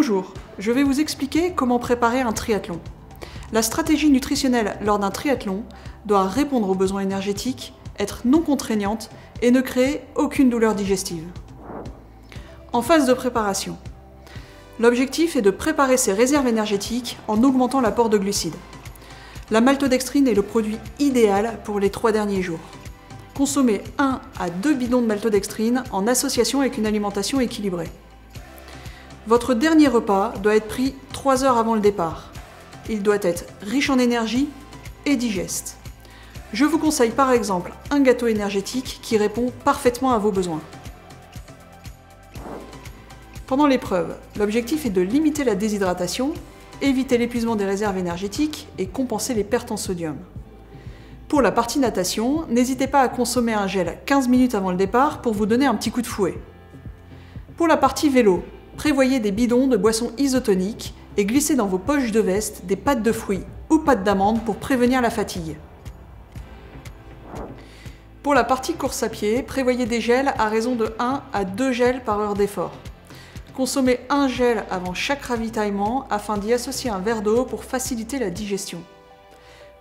Bonjour, je vais vous expliquer comment préparer un triathlon. La stratégie nutritionnelle lors d'un triathlon doit répondre aux besoins énergétiques, être non contraignante et ne créer aucune douleur digestive. En phase de préparation, l'objectif est de préparer ses réserves énergétiques en augmentant l'apport de glucides. La maltodextrine est le produit idéal pour les trois derniers jours. Consommez 1 à 2 bidons de maltodextrine en association avec une alimentation équilibrée. Votre dernier repas doit être pris 3 heures avant le départ. Il doit être riche en énergie et digeste. Je vous conseille par exemple un gâteau énergétique qui répond parfaitement à vos besoins. Pendant l'épreuve, l'objectif est de limiter la déshydratation, éviter l'épuisement des réserves énergétiques et compenser les pertes en sodium. Pour la partie natation, n'hésitez pas à consommer un gel 15 minutes avant le départ pour vous donner un petit coup de fouet. Pour la partie vélo, prévoyez des bidons de boissons isotoniques et glissez dans vos poches de veste des pâtes de fruits ou pâtes d'amandes pour prévenir la fatigue. Pour la partie course à pied, prévoyez des gels à raison de 1 à 2 gels par heure d'effort. Consommez un gel avant chaque ravitaillement afin d'y associer un verre d'eau pour faciliter la digestion.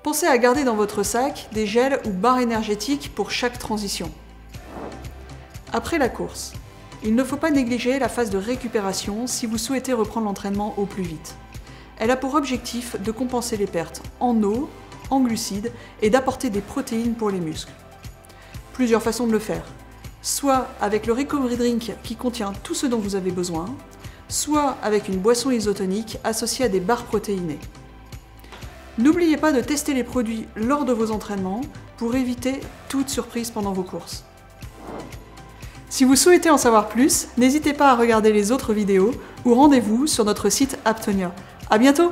Pensez à garder dans votre sac des gels ou barres énergétiques pour chaque transition. Après la course, il ne faut pas négliger la phase de récupération si vous souhaitez reprendre l'entraînement au plus vite. Elle a pour objectif de compenser les pertes en eau, en glucides et d'apporter des protéines pour les muscles plusieurs façons de le faire. Soit avec le Recovery Drink qui contient tout ce dont vous avez besoin, soit avec une boisson isotonique associée à des barres protéinées. N'oubliez pas de tester les produits lors de vos entraînements pour éviter toute surprise pendant vos courses. Si vous souhaitez en savoir plus, n'hésitez pas à regarder les autres vidéos ou rendez-vous sur notre site Aptonia. A bientôt